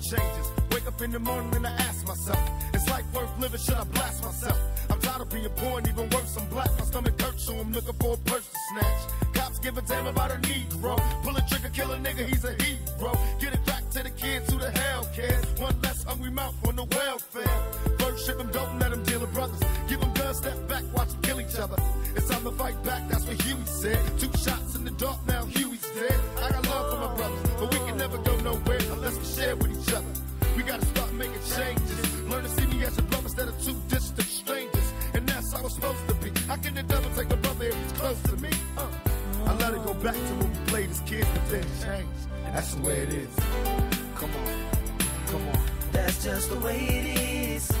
changes. Wake up in the morning and I ask myself, is life worth living? Should I blast myself? I'm tired of being poor and even worse, I'm black. My stomach hurts, so I'm looking for a purse to snatch. Cops give a damn about a Negro. Pull a trigger, kill a nigga, he's a hero. Get it back to the kids who the hell cares. One less hungry mouth on the welfare. First ship them, don't let them deal brothers. Way it is. Come on, come on. That's just the way it is.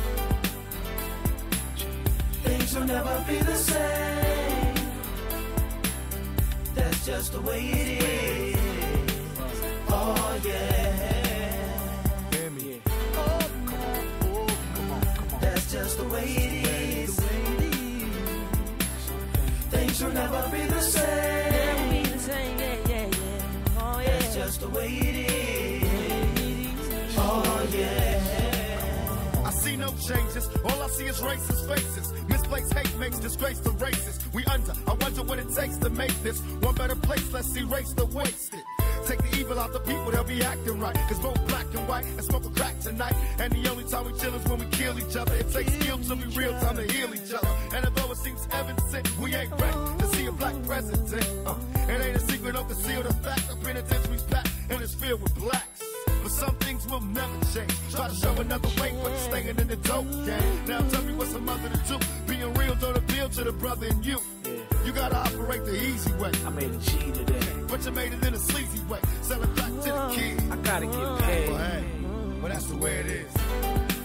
Things will never be the same. That's just the way it is. Oh yeah. Hear me? That's just the way it is. Things will never be the same. Just the way it is. Oh yeah. I see no changes. All I see is racist faces. Misplaced hate makes disgrace to races. We under. I wonder what it takes to make this one better place. Let's erase the wasted. Take the evil out the people, they'll be acting right. Cause both black and white and smoke a crack tonight. And the only time we chill is when we kill each other. It takes skill to be real time to heal each other. And although it seems evident, we ain't ready to see a black president. Uh, it ain't a secret, don't conceal the fact. The penitentiary's packed and it's filled with blacks. But some things will never change. Try to show another way, but it's staying in the dope game. Now tell me what's a mother to do. Being real don't appeal to the brother in you. You gotta operate the easy way. I made a G today. But you made it in a sleazy way. Sell it back to the kid. I gotta get Well, paid. hey, well, that's the way it is.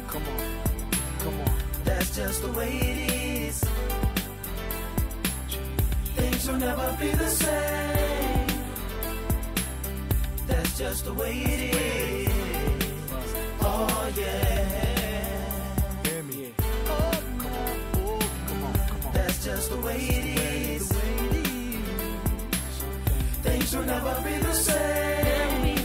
Come on, come on. That's just the way it is. Things will never be the same. That's just the way it is. Oh yeah. Hear me? Oh, come on, oh, come on, come on. That's just the way it is. Things will never be the same.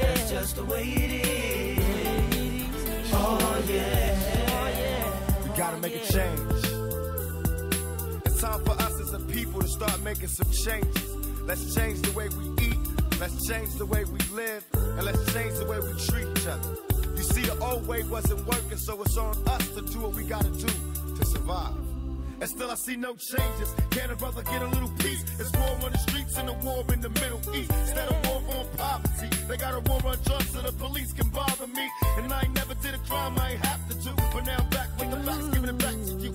That's just the way it is. Oh, oh yeah. We gotta make a change. It's time for us as a people to start making some changes. Let's change the way we eat. Let's change the way we live. And let's change the way we treat each other. You see, the old way wasn't working, so it's on us to do what we gotta do to survive. And still I see no changes. Can a brother get a little peace? It's war on the streets and a war in the Middle East. Instead of war on poverty, they got a war on drugs so the police can bother me. And I ain't never did a crime I ain't have to do. But now I'm back with the facts, giving it back to you.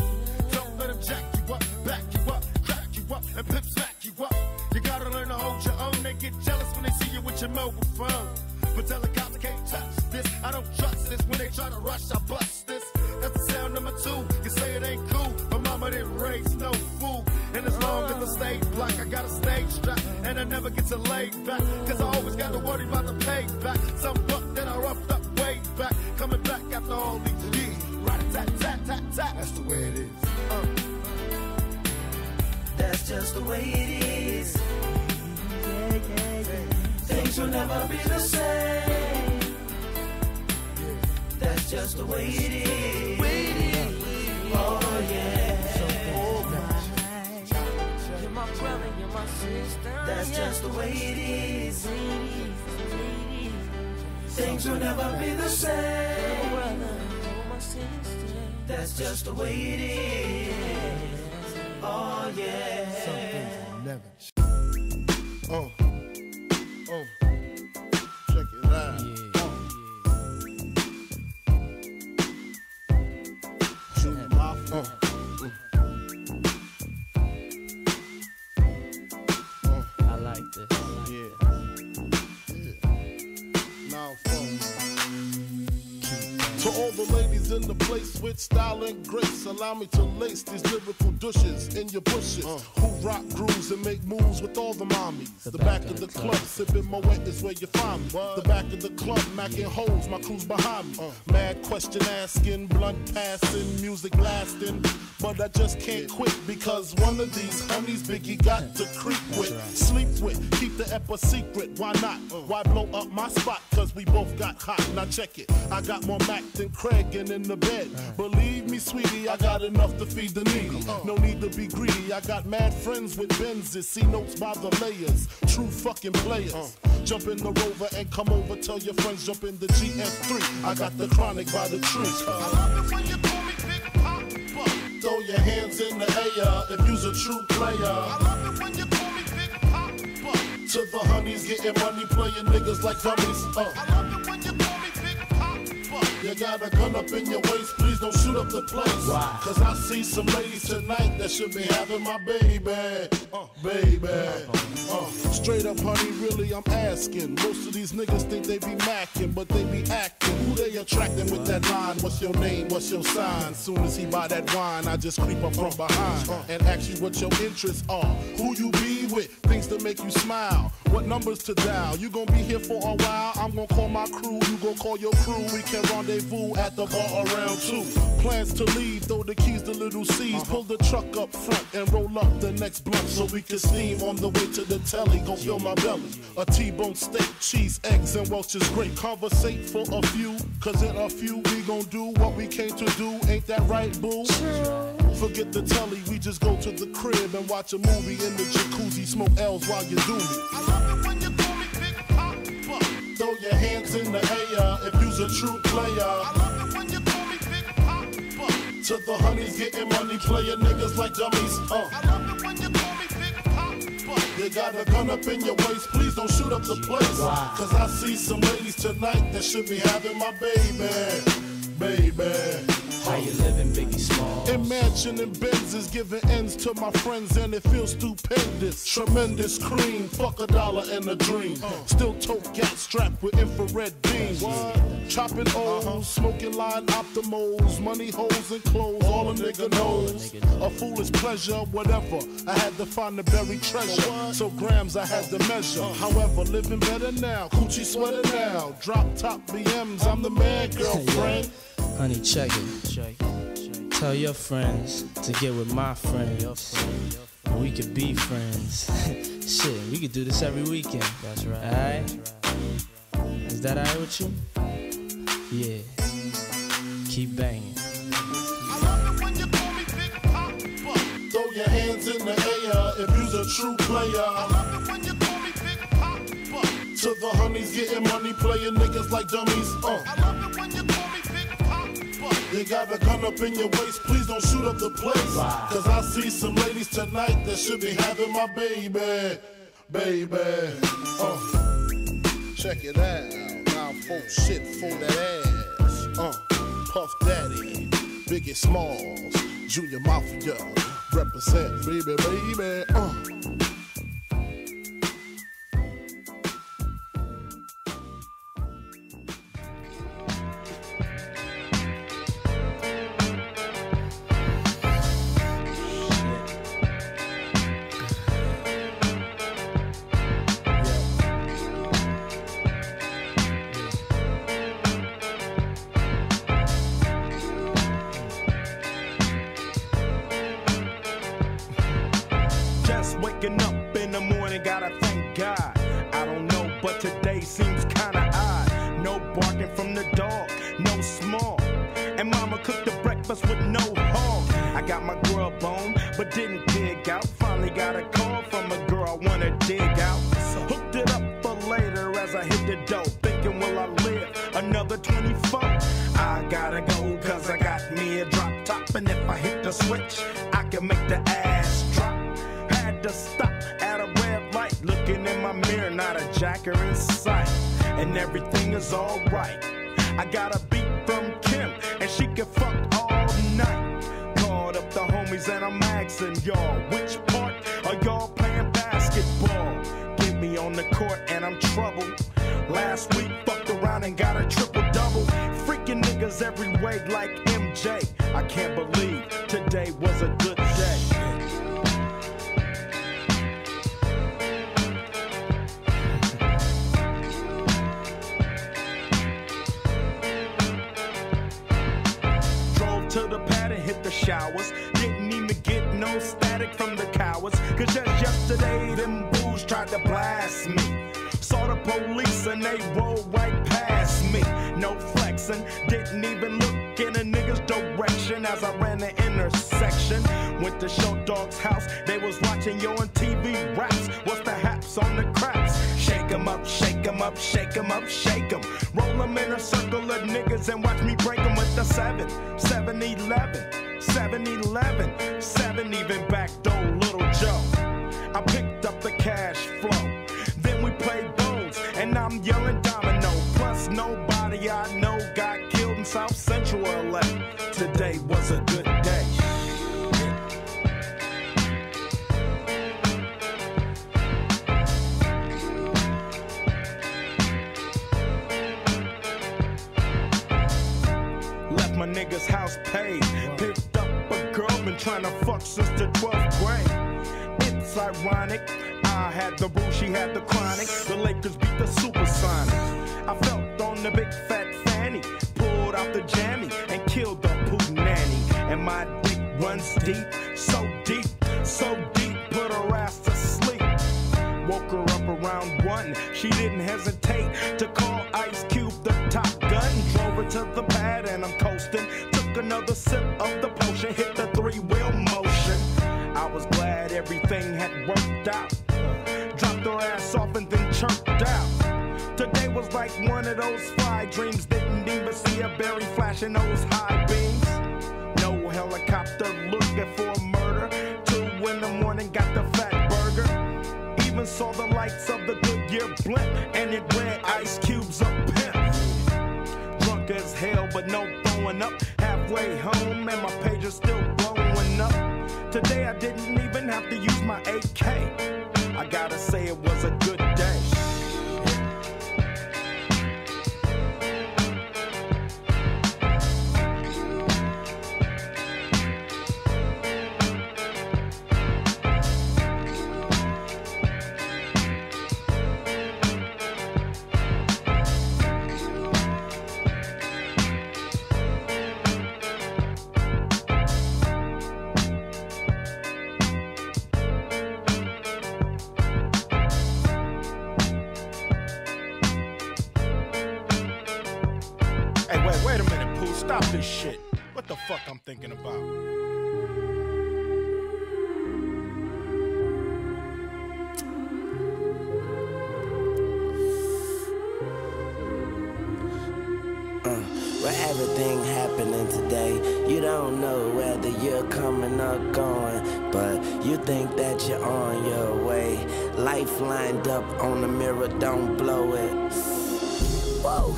Don't let them jack you up, back you up, crack you up, and pimp smack you up. You gotta learn to hold your own. They get jealous when they see you with your mobile phone. But tell the cops I can't touch this. I don't trust this. When they try to rush, I bust this. That's the sound number two. You say it ain't cool. Got a stage strap. And I never get to lay back. Cause I always gotta worry about the payback. Some buck that I roughed up way back. Coming back after all these years. Right tat tat tat tat. That's the way it is. Uh. That's just the way it is. Things will never be the same. That's just the way it is. Oh yeah. That's just the way it is. Things will never be the same. That's just the way it is. Oh yeah. Never. Place with style and grace. Allow me to lace these lyrical douches in your bushes. Uh. Who rock grooves and make moves with all the mommies. The, back, of the club, sipping Moet is where you find me. The back of the club, macking holes, my crew's behind me. Uh. Mad question asking, blunt passing, music lasting. But I just can't quit because one of these homies Biggie got to creep with, sleep with, keep the ep a secret. Why not? Uh. Why blow up my spot? Cause we both got hot. Now check it. I got more Mac than Craig and in the bed. Believe me, sweetie, I got enough to feed the needy. No need to be greedy. I got mad friends with Benzes. See notes by the layers. True fucking players. Jump in the rover and come over. Tell your friends jump in the GS3. I got the chronic by the tree. I love it when you call me Big Poppa. Throw your hands in the air if you's a true player. I love it when you call me Big Poppa. To the honeys getting money, playing niggas like dummies. Uh. You got a gun up in your waist, please don't shoot up the place. Why? Cause I see some ladies tonight that should be having my baby. Uh, baby. Uh, straight up, honey, really, I'm asking. Most of these niggas think they be macking, but they be acting. Who they attracting with that line? What's your name? What's your sign? Soon as he buy that wine, I just creep up from behind and ask you what your interests are. Who you be with? Things to make you smile. What numbers to dial? You gonna be here for a while? I'm gonna call my crew. You gonna call your crew. We can rendezvous at the bar around two. Plans to leave, throw the keys to little C's. Pull the truck up front and roll up the next blunt so we can steam on the way to the telly. Go fill my belly. A T-bone steak, cheese, eggs, and Welch's grape. Conversate for a few, cause in a few we gon' do what we came to do. Ain't that right, boo? Forget the telly, we just go to the crib and watch a movie in the jacuzzi. Smoke L's while you do me. I love it when you call me Big Poppa. Throw your hands in the air if you's a true player. I love it when you call me Big Poppa. To the honeys getting money, playing niggas like dummies. Uh. I love it when you You got a gun up in your waist, please don't shoot up the place. Cause I see some ladies tonight that should be having my baby. Baby. How you living, Biggie Small? Imagining Benzes giving ends to my friends and it feels stupendous. Tremendous cream, fuck a dollar and a dream. Still tote gat strapped with infrared beams. Chopping O's, smoking line optimals, money holes and clothes, all a nigga knows. A foolish pleasure, whatever. I had to find the buried treasure, so grams I had to measure. However, living better now, coochie sweater now. Drop top BMs, I'm the man, girlfriend. Honey, check it. Check it. Tell your friends to get with my friends. And we could be friends. Shit, we could do this every weekend. That's right. Alright? Is that alright with you? Yeah. Keep banging. I love it when you call me Big Poppa. Throw your hands in the air if you's a true player. I love it when you call me Big Poppa. To the honeys getting money, playing niggas like dummies. Uh. You got a gun up in your waist, please don't shoot up the place. Cause I see some ladies tonight that should be having my baby. Baby. Uh. Check it out. Now folk shit for that ass. Uh. Puff Daddy, Biggie Smalls, Junior Mafia, represent, baby, baby. Uh. And mama cooked the breakfast with no hog. I got my grub on, but didn't dig out. Finally got a call from a girl I wanna dig out. Hooked it up for later as I hit the dope, Thinking, will I live another 24? I gotta go, cause I got me a drop top. And if I hit the switch, I can make the ass drop. Had to stop at a red light, looking in my mirror, not a jacker in sight. And everything is alright. I got a beat from she can fuck all night. Called up the homies, and I'm asking y'all, which part are y'all playing basketball? Get me on the court, and I'm troubled. Last week, fucked around and got a triple double. Freaking niggas every way like MJ. I can't believe today was a good day. The showers. Didn't even get no static from the cowards. Cause just yesterday, them fools tried to blast me. Saw the police and they rolled right past me. No flexing, didn't even look in a nigga's direction as I ran the intersection. Went to Short Dog's house, they was watching Yo MTV Raps. What's the haps on the craps? Shake 'em up, shake up, shake 'em up, shake 'em. Roll 'em in a circle of niggas and watch me break 'em with the 7, 7 11, 7 11, 7 even back door Little Joe. I picked up the cash flow. Then we played bones, and I'm yelling domino. Plus, nobody I know got killed in South house paid. Picked up a girl, been trying to fuck since the 12th grade. It's ironic. I had the boo, she had the chronic. The Lakers beat the Supersonics. I felt on the big fat fanny. Pulled out the jammy and killed the poo nanny. And my dick runs deep, so deep, so deep, put her ass to sleep. Woke her up around one. She didn't hesitate to call everything had worked out. Dropped her ass off and then chirped out. Today was like one of those fly dreams. Didn't even see a berry flashing those high beams. No helicopter looking for murder. Two in the morning, got the Fatburger. Even saw the lights of the Goodyear blimp, and it read Ice Cube's a pimp. Drunk as hell, but no throwing up. Halfway home, and my page is still blowing up. Today I didn't have to use my AK. I gotta say it was a Hey, wait, wait a minute, Pooh. Stop this shit. What the fuck I'm thinking about? Uh, Where everything happening today, you don't know whether you're coming or going, but you think that you're on your way. Life lined up on the mirror, don't blow it. Whoa,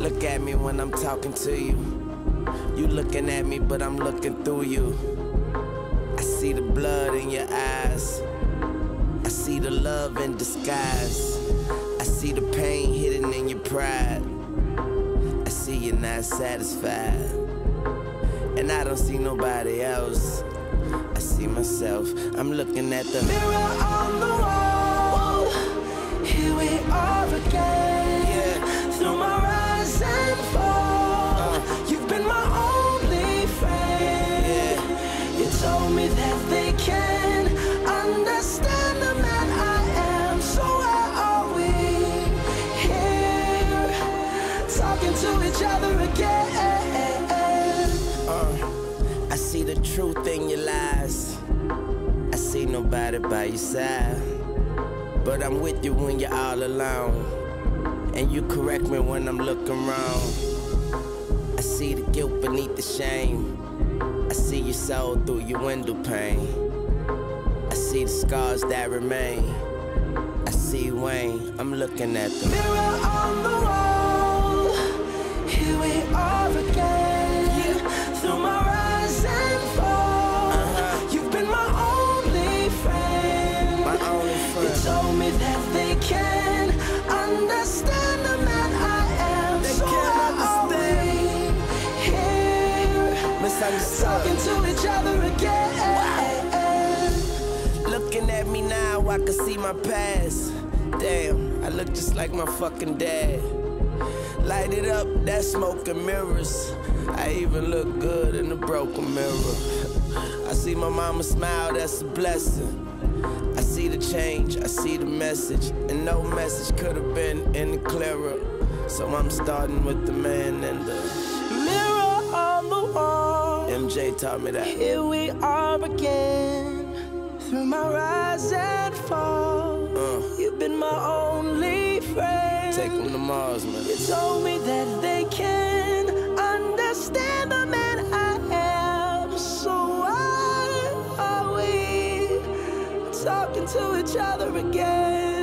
look at me when I'm talking to you. You looking at me, but I'm looking through you. I see the blood in your eyes. I see the love in disguise. I see the pain hidden in your pride. I see you're not satisfied. And I don't see nobody else. I see myself. I'm looking at the mirror on the wall. Here we are again. Yeah. Through my You've been my only friend. You told me that they can understand the man I am. So where are we? Here, talking to each other again. Uh, I see the truth in your lies. I see nobody by your side. But I'm with you when you're all alone. And you correct me when I'm looking wrong. I see the guilt beneath the shame. I see your soul through your window pane. I see the scars that remain. I see Wayne, I'm looking at the mirror on the wall. Talking to each other again. Looking at me now, I can see my past. Damn, I look just like my fucking dad. Light it up, that smoke and mirrors. I even look good in the broken mirror. I see my mama smile, that's a blessing. I see the change, I see the message, and no message could have been any clearer. So I'm starting with the man and the MJ taught me that. Here we are again. Through my rise and fall. Uh. You've been my only friend. Take them to Mars, man. You told me that they can understand the man I am. So why are we talking to each other again?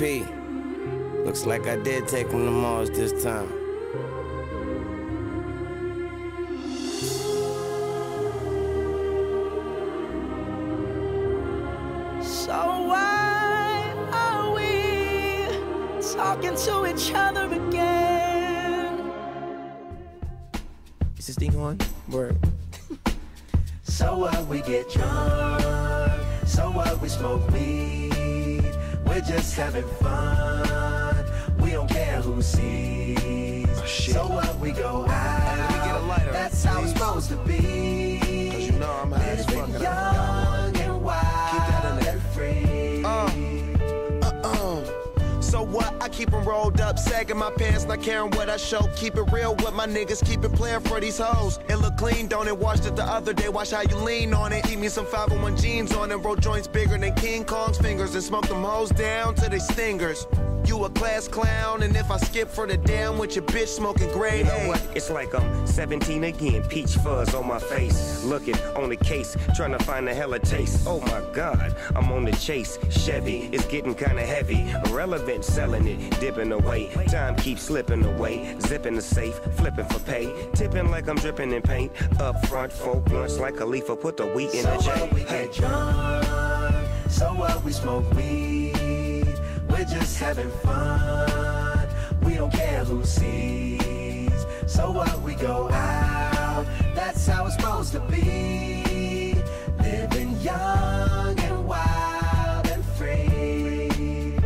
ABP. Looks like I did take him to Mars this time. So why are we talking to each other again? Is this thing on? Word. So what we get drunk, so what we smoke weed. We're just having fun. We don't care who sees. Oh, so what we go out. Me get a lighter, That's how it's supposed to be. Cause you know I'm high as fuck. Keep 'em rolled up, sagging my pants, not caring what I show. Keep it real with my niggas, keep it playing for these hoes. It look clean, don't it? Washed it the other day, watch how you lean on it. Keep me some 501 jeans on and roll joints bigger than King Kong's fingers and smoke them hoes down to they stingers. You a class clown, and if I skip for the damn with your bitch smoking grade You know what? It's like I'm 17 again. Peach fuzz on my face. Looking on the case, trying to find a hella taste. Oh my god, I'm on the chase. Chevy is getting kinda heavy. Irrelevant, selling it, dipping away. Time keeps slipping away. Zipping the safe, flipping for pay. Tipping like I'm dripping in paint. Up front, four blunts like a leaf. Put the wheat in So the J. what we Hey. get drunk, so what we smoke weed. We're just having fun. We don't care who sees. So what we go out. That's how it's supposed to be. Living young and wild and free.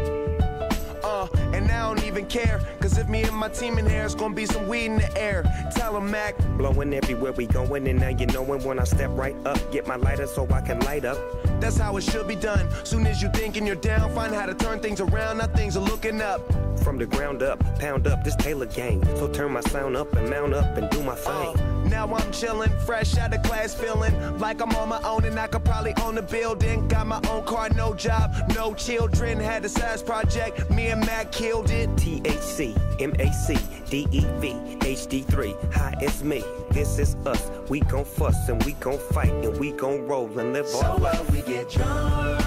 Uh, and I don't even care. Cause if me and my team in here, it's gonna be some weed in the air. Tell 'em, Mac. Blowing everywhere we going, and now you knowin' when I step right up. Get my lighter so I can light up. That's how it should be done. Soon as you thinking you're down, find how to turn things around. Now things are looking up. From the ground up, pound up this Taylor gang. So turn my sound up and mount up and do my thing. Uh, now I'm chillin', fresh out of class, feeling like I'm on my own and I could probably own a building. Got my own car, no job, no children. Had a size project, me and Mac killed it. THC, MAC, DEV, HD3. Hi, it's me. This is us. We gon' fuss and we gon' fight and we gon' roll and live So our life. what we get drunk,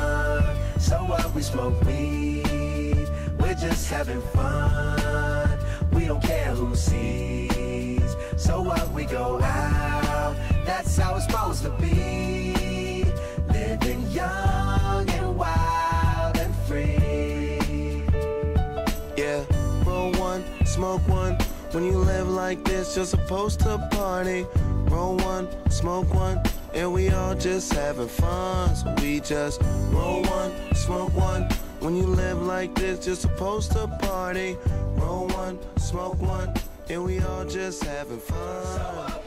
so what we smoke weed. We're just having fun. We don't care who sees. So what we go out. That's how it's supposed to be. Living young and wild smoke one. When you live like this, you're supposed to party. Roll one, smoke one, and we all just having fun. So we just roll one, smoke one. When you live like this, you're supposed to party. Roll one, smoke one, and we all just having fun.